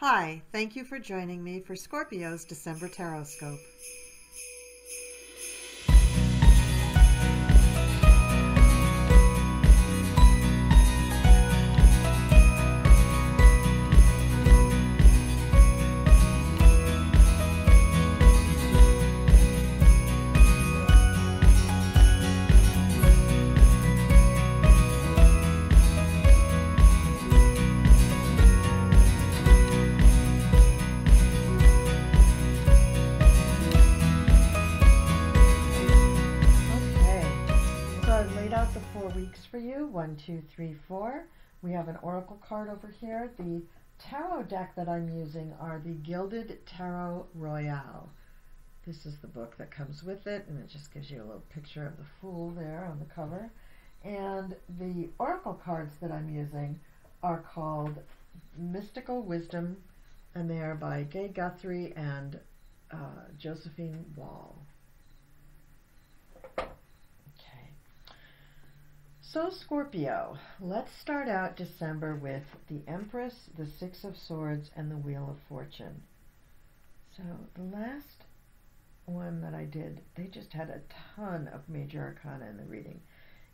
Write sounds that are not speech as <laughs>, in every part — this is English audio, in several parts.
Hi, thank you for joining me for Scorpio's December Tarot-scope. One, two, three, four. We have an oracle card over here. The tarot deck that I'm using are the Gilded Tarot Royale. This is the book that comes with it, and it just gives you a little picture of the Fool there on the cover. And the oracle cards that I'm using are called Mystical Wisdom, and they are by Gaye Guthrie and uh, Josephine Wall. So Scorpio, let's start out December with the Empress, the Six of Swords, and the Wheel of Fortune. So the last one that I did, they just had a ton of major arcana in the reading.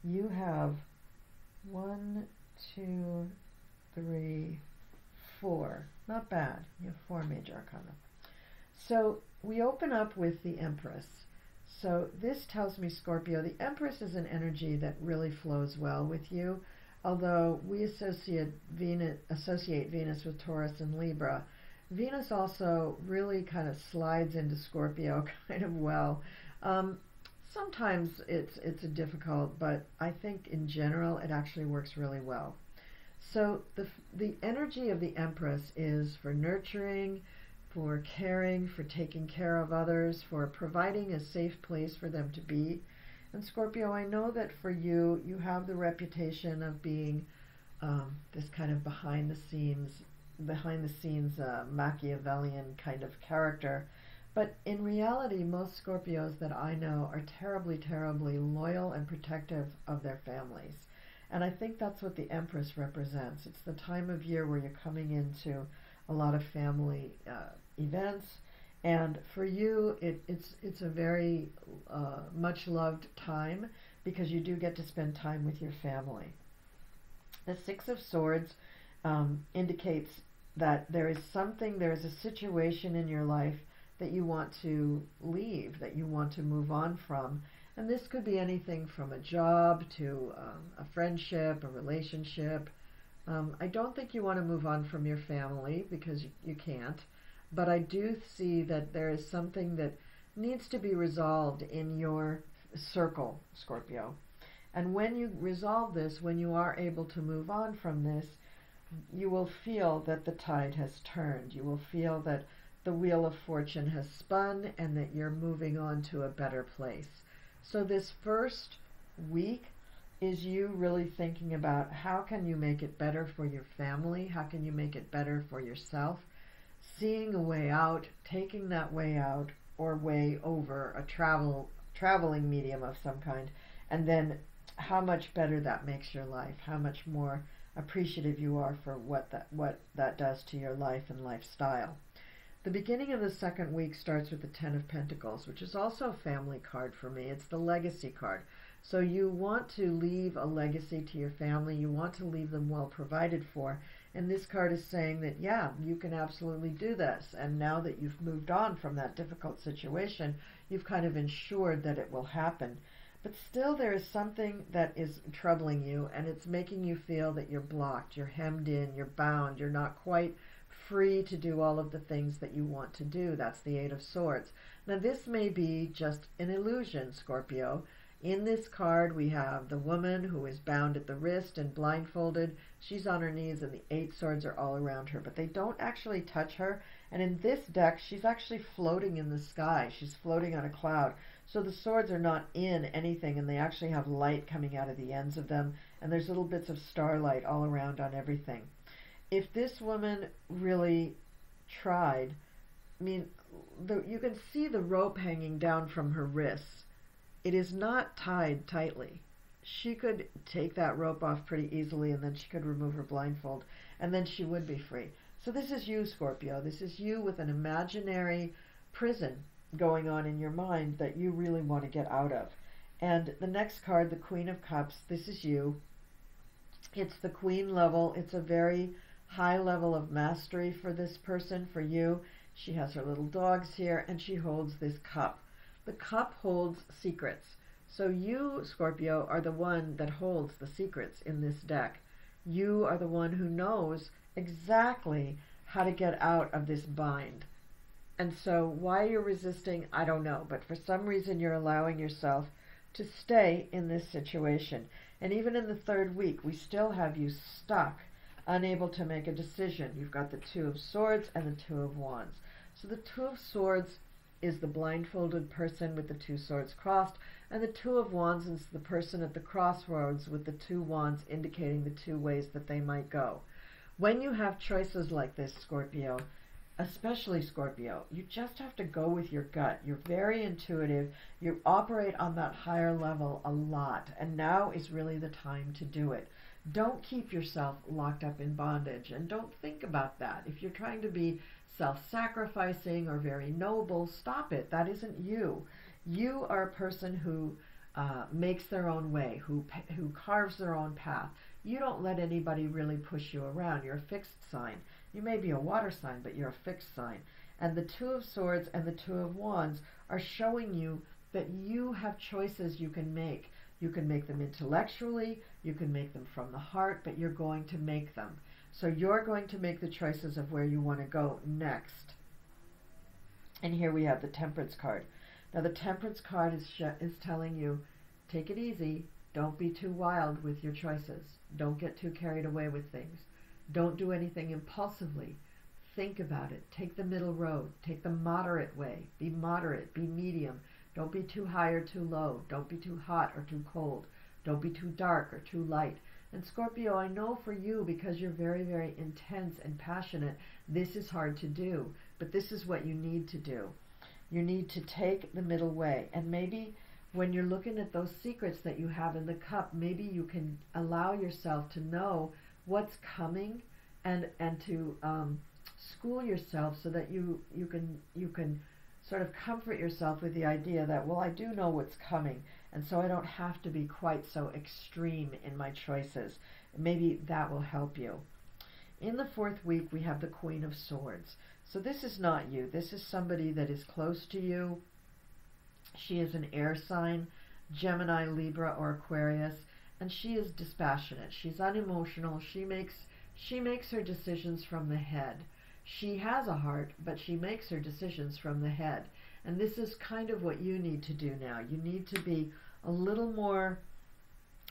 You have one, two, three, four. Not bad. You have four major arcana. So we open up with the Empress. So this tells me, Scorpio, the Empress is an energy that really flows well with you. Although we associate Venus, associate Venus with Taurus and Libra, Venus also really kind of slides into Scorpio <laughs> kind of well. Um, sometimes it's it's difficult, but I think in general it actually works really well. So the the energy of the Empress is for nurturing, for caring, for taking care of others, for providing a safe place for them to be. And Scorpio, I know that for you, you have the reputation of being um, this kind of behind the scenes, behind the scenes uh, Machiavellian kind of character. But in reality, most Scorpios that I know are terribly, terribly loyal and protective of their families. And I think that's what the Empress represents. It's the time of year where you're coming into a lot of family uh, events. And for you, it, it's it's a very uh, much loved time because you do get to spend time with your family. The Six of Swords um, indicates that there is something, there is a situation in your life that you want to leave, that you want to move on from. And this could be anything from a job to um, a friendship, a relationship. Um, I don't think you want to move on from your family because you, you can't. But I do see that there is something that needs to be resolved in your circle, Scorpio. And when you resolve this, when you are able to move on from this, you will feel that the tide has turned. You will feel that the wheel of fortune has spun and that you're moving on to a better place. So this first week is you really thinking about how can you make it better for your family? How can you make it better for yourself? Seeing a way out, taking that way out or way over a travel traveling medium of some kind, and then how much better that makes your life, how much more appreciative you are for what that what that does to your life and lifestyle. The beginning of the second week starts with the Ten of Pentacles, which is also a family card for me. It's the legacy card. So you want to leave a legacy to your family. You want to leave them well provided for. And this card is saying that, yeah, you can absolutely do this. And now that you've moved on from that difficult situation, you've kind of ensured that it will happen. But still, there is something that is troubling you, and it's making you feel that you're blocked, you're hemmed in, you're bound, you're not quite free to do all of the things that you want to do. That's the Eight of Swords. Now, this may be just an illusion, Scorpio. In this card, we have the woman who is bound at the wrist and blindfolded. She's on her knees, and the eight swords are all around her, but they don't actually touch her. And in this deck, she's actually floating in the sky. She's floating on a cloud. So the swords are not in anything, and they actually have light coming out of the ends of them, and there's little bits of starlight all around on everything. If this woman really tried, I mean, the, you can see the rope hanging down from her wrists it is not tied tightly. She could take that rope off pretty easily and then she could remove her blindfold and then she would be free. So this is you, Scorpio. This is you with an imaginary prison going on in your mind that you really want to get out of. And the next card, the Queen of Cups, this is you. It's the Queen level. It's a very high level of mastery for this person, for you. She has her little dogs here, and she holds this cup. The cup holds secrets. So you, Scorpio, are the one that holds the secrets in this deck. You are the one who knows exactly how to get out of this bind. And so why you're resisting, I don't know, but for some reason you're allowing yourself to stay in this situation. And even in the third week, we still have you stuck, unable to make a decision. You've got the Two of Swords and the Two of Wands. So the Two of Swords is the blindfolded person with the two swords crossed, and the Two of Wands is the person at the crossroads with the two wands indicating the two ways that they might go. When you have choices like this, Scorpio, especially Scorpio, you just have to go with your gut. You're very intuitive. You operate on that higher level a lot, and now is really the time to do it. Don't keep yourself locked up in bondage, and don't think about that. If you're trying to be self sacrificing or very noble, stop it. That isn't you. You are a person who uh, makes their own way, who, who carves their own path. You don't let anybody really push you around. You're a fixed sign. You may be a water sign, but you're a fixed sign. And the Two of Swords and the Two of Wands are showing you that you have choices you can make. You can make them intellectually, you can make them from the heart, but you're going to make them. So you're going to make the choices of where you want to go next. And here we have the Temperance card. Now the Temperance card is, is telling you, take it easy, don't be too wild with your choices. Don't get too carried away with things. Don't do anything impulsively. Think about it. Take the middle road. Take the moderate way. Be moderate. Be medium. Don't be too high or too low. Don't be too hot or too cold. Don't be too dark or too light. And Scorpio, I know for you, because you're very, very intense and passionate, this is hard to do. But this is what you need to do. You need to take the middle way. And maybe when you're looking at those secrets that you have in the cup, maybe you can allow yourself to know what's coming and and to um, school yourself so that you you can you can sort of comfort yourself with the idea that well I do know what's coming and so I don't have to be quite so extreme in my choices. Maybe that will help you. In the fourth week we have the Queen of Swords. So this is not you. This is somebody that is close to you. She is an air sign, Gemini, Libra, or Aquarius and she is dispassionate. She's unemotional. She makes she makes her decisions from the head. She has a heart, but she makes her decisions from the head. And this is kind of what you need to do now. You need to be a little more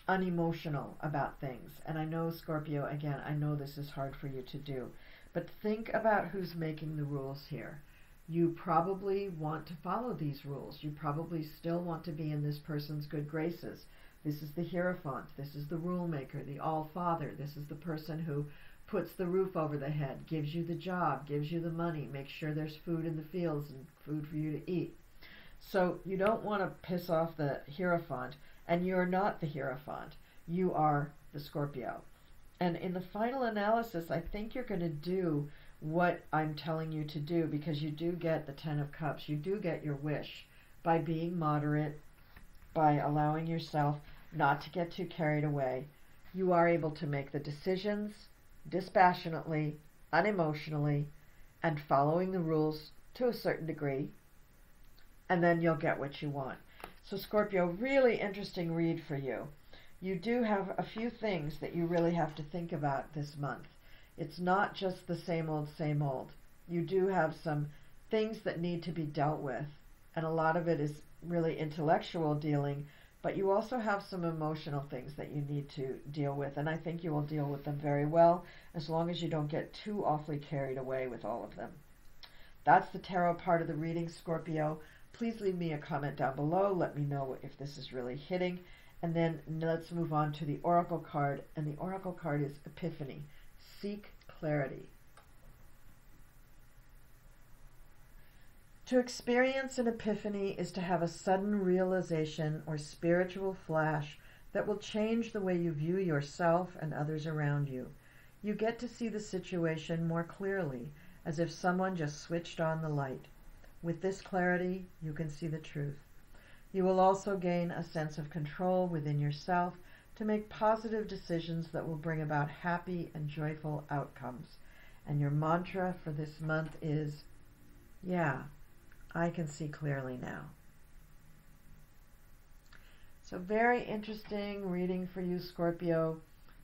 unemotional about things. And I know, Scorpio, again, I know this is hard for you to do. But think about who's making the rules here. You probably want to follow these rules. You probably still want to be in this person's good graces. This is the Hierophant. This is the rule maker, the All Father. This is the person who puts the roof over the head, gives you the job, gives you the money, makes sure there's food in the fields and food for you to eat. So you don't want to piss off the Hierophant, and you're not the Hierophant. You are the Scorpio. And in the final analysis, I think you're going to do what I'm telling you to do because you do get the Ten of Cups. You do get your wish by being moderate, by allowing yourself not to get too carried away. You are able to make the decisions dispassionately, unemotionally, and following the rules to a certain degree, and then you'll get what you want. So, Scorpio, really interesting read for you. You do have a few things that you really have to think about this month. It's not just the same old, same old. You do have some things that need to be dealt with, and a lot of it is really intellectual dealing but you also have some emotional things that you need to deal with, and I think you will deal with them very well as long as you don't get too awfully carried away with all of them. That's the tarot part of the reading, Scorpio. Please leave me a comment down below. Let me know if this is really hitting. And then let's move on to the Oracle card, and the Oracle card is Epiphany. Seek clarity. To experience an epiphany is to have a sudden realization or spiritual flash that will change the way you view yourself and others around you. You get to see the situation more clearly, as if someone just switched on the light. With this clarity, you can see the truth. You will also gain a sense of control within yourself to make positive decisions that will bring about happy and joyful outcomes. And your mantra for this month is, Yeah, I can see clearly now. So, very interesting reading for you, Scorpio.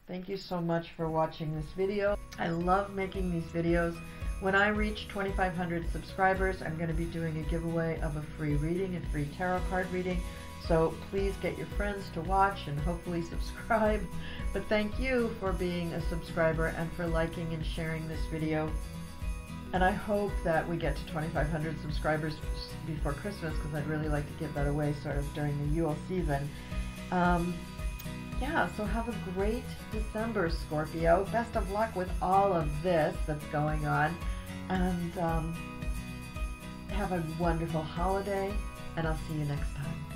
Thank you so much for watching this video. I love making these videos. When I reach 2,500 subscribers, I'm going to be doing a giveaway of a free reading, a free tarot card reading. So please get your friends to watch and hopefully subscribe. <laughs> But thank you for being a subscriber and for liking and sharing this video. And I hope that we get to 2,500 subscribers before Christmas because I'd really like to give that away sort of during the Yule season. Um, yeah, so have a great December, Scorpio. Best of luck with all of this that's going on. And um, have a wonderful holiday, and I'll see you next time.